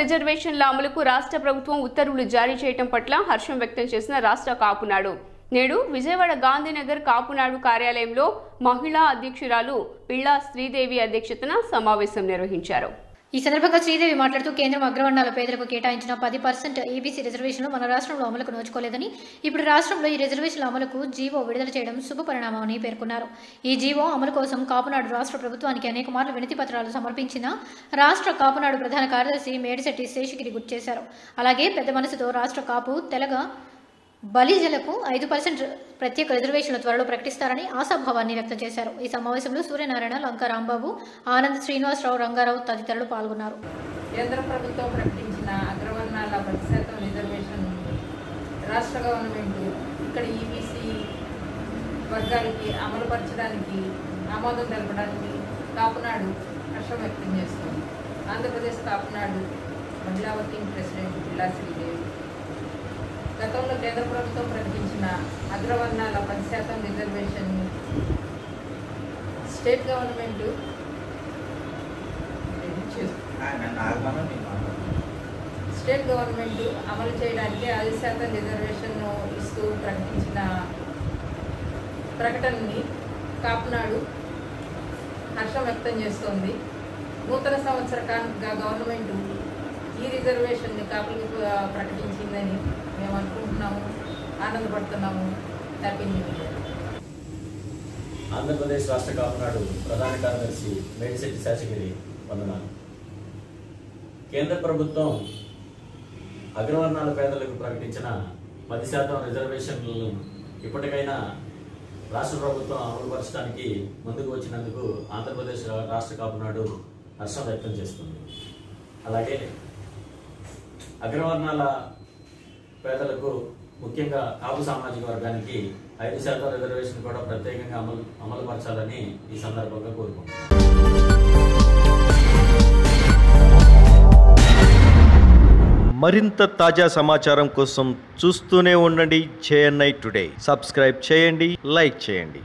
రిజర్వేషన్ల అమలుకు రాష్ట్ర ప్రభుత్వం ఉత్తర్వులు జారీ చేయడం పట్ల హర్షం వ్యక్తం చేసిన రాష్ట్ర కాపునాడు. నేడు విజయవాడ గాంధీనగర్ కాపునాడు కార్యాలయంలో మహిళా అధ్యక్షురాలు పిళ్ళా శ్రీదేవి అధ్యక్షతన సమావేశం నిర్వహించారు. ఈ సందర్భంగా శ్రీదేవి మాట్లాడుతూ కేంద్రం అగ్రవర్ణాల పేదలకు కేటాయించిన పది పర్సెంట్ ఈబీసీ రిజర్వేషన్లు మన రాష్ట్రంలో అమలుకు నోచుకోలేదని ఇప్పుడు రాష్ట్రంలో ఈ రిజర్వేషన్ల అమలుకు జీవో విడుదల చేయడం శుభ పరిణామమని పేర్కొన్నారు. ఈ జీవో అమలు కోసం కాపునాడు రాష్ట్ర ప్రభుత్వానికి అనేక మార్లు వినతి పత్రాలు సమర్పించిన రాష్ట్ర కాపునాడు ప్రధాన కార్యదర్శి మేడిశెట్టి శేషగిరి గుర్తు చేశారు. అలాగే పెద్ద మనసుతో రాష్ట్ర కాపు తెలగ బలిజలకు ఐదు పర్సెంట్ ప్రత్యేక రిజర్వేషన్లు త్వరలో ప్రకటిస్తారని ఆశాభావాన్ని వ్యక్తం చేశారు. ఈ సమావేశంలో సూర్యనారాయణ లంక రాంబాబు ఆనంద్ శ్రీనివాసరావు రంగారావు తదితరులు పాల్గొన్నారు. కేంద్ర ప్రభుత్వం ప్రకటించిన అగ్రవర్ణాల పది శాతం రిజర్వేషన్ రాష్ట్ర గవర్నమెంట్ ఇక్కడ ఈబీసీ వర్గాలకి అమలుపరచడానికి ఆమోదం తెలపడానికి కాపునాడు హర్షం వ్యక్తం చేస్తుంది. ఆంధ్రప్రదేశ్ కాపునాడు మహిళా వర్కింగ్ ప్రెసిడెంట్ జిల్లా శ్రీదేవి. గతంలో కేంద్ర ప్రభుత్వం ప్రకటించిన అగ్రవర్ణాల పది శాతం reservation state government state government అమలు చేయడానికి ఐదు శాతం రిజర్వేషన్ ఇస్తూ ప్రకటించిన ప్రకటనని కాపునాడు హర్షం వ్యక్తం చేస్తోంది. నూతన సంవత్సర కానుకగా గవర్నమెంట్ రిజర్వేషన్ని కాపులకు ప్రకటించిందని మేము అనుకుంటున్నాము ఆనందపడుతున్నాము తప్పింది ఆంధ్రప్రదేశ్ రాష్ట్ర కాపునాడు ప్రధాన కార్యదర్శి మేడిశెట్టి శాసగిరి వందనాలు. కేంద్ర ప్రభుత్వం అగ్రవర్ణాల పేదలకు ప్రకటించిన పది శాతం రిజర్వేషన్లను ఇప్పటికైనా రాష్ట్ర ప్రభుత్వం అమలుపరచడానికి ముందుకు వచ్చినందుకు ఆంధ్రప్రదేశ్ రాష్ట్ర కాపునాడు హర్షం వ్యక్తం చేస్తుంది. అలాగే అగ్రవర్ణాల పేదలకు ముఖ్యంగా కాపు సామాజిక వర్గానికి ఐదు శాతం రిజర్వేషన్ కూడా ప్రత్యేకంగా అమలు అమలుపరచాలని ఈ సందర్భంగా కోరుకుంటున్నాను మరింత తాజా సమాచారం కోసం చూస్తూనే ఉండండి జేఎన్ఐ టుడే. సబ్స్క్రైబ్ చేయండి లైక్ చేయండి.